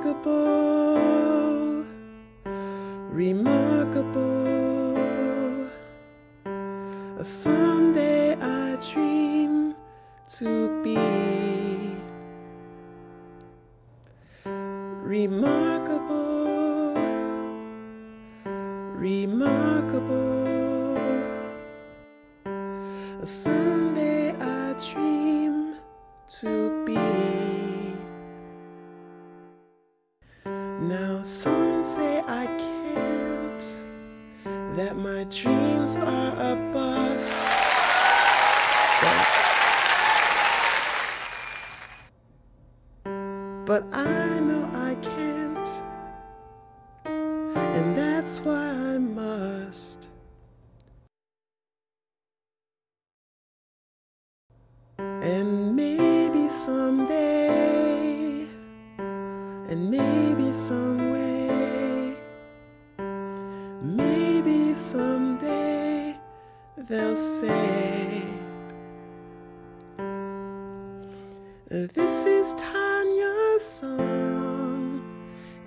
remarkable, remarkable. Someday I dream to be remarkable, remarkable. A someday I dream to be. Now some say I can't, that my dreams are a bust. But I know I can't, and that's why I someday they'll say, This is Tanya's song,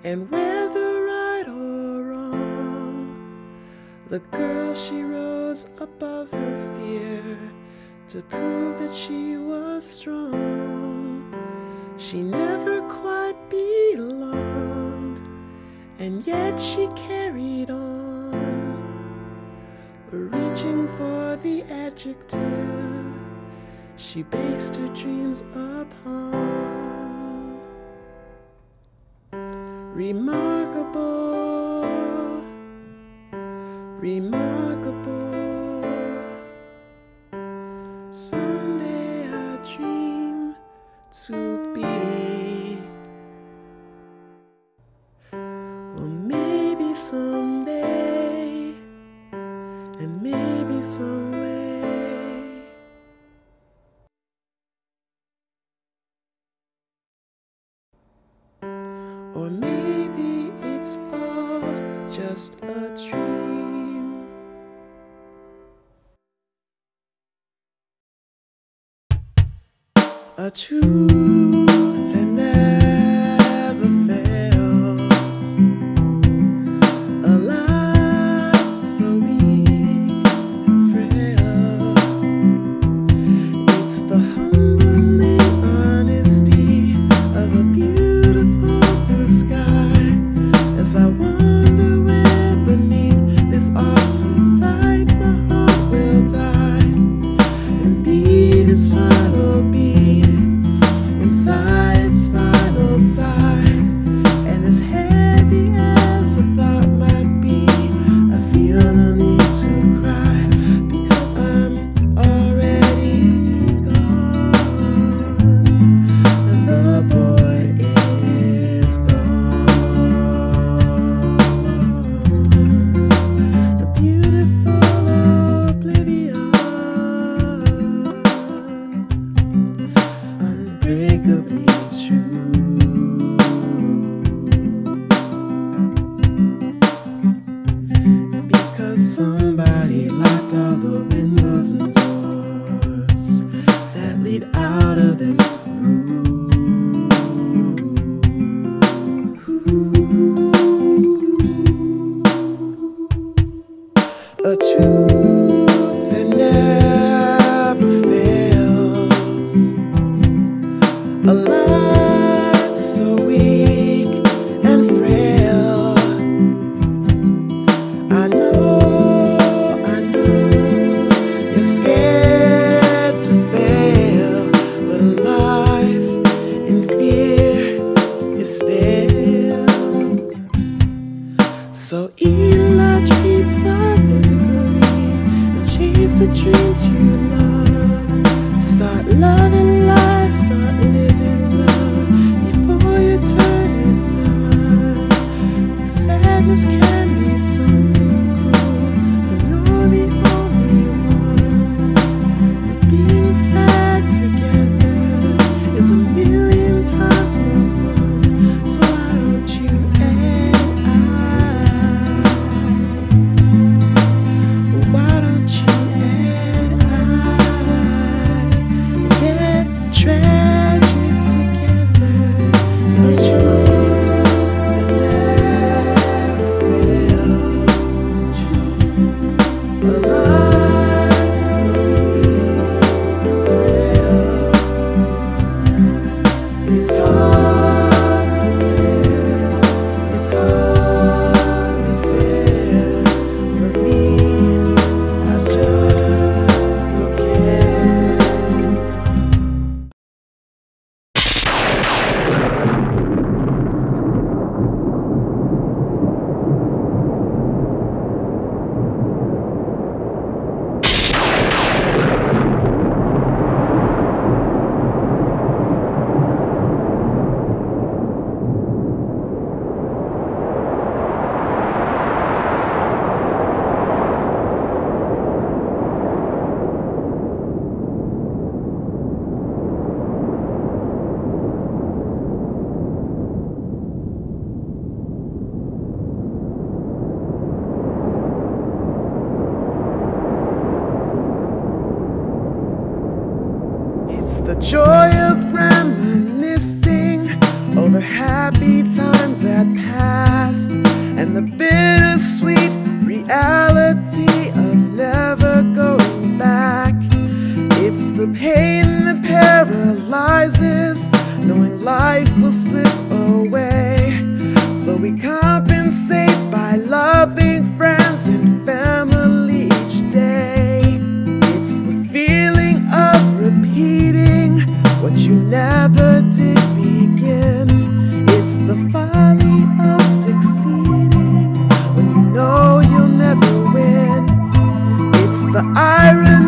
and whether right or wrong, the girl she rose above her fear to prove that she was strong. She never quite belonged, and yet she carried on, the adjective she based her dreams upon. Remarkable, remarkable. Someday I dream to be. Well, maybe someday, and maybe some A truth that never fails. A life so weak and frail. It's the humbling honesty of a beautiful blue sky. As I wonder where beneath this awesome sight my heart will die and beat its final scared did begin. It's the folly of succeeding when you know you'll never win. It's the irony.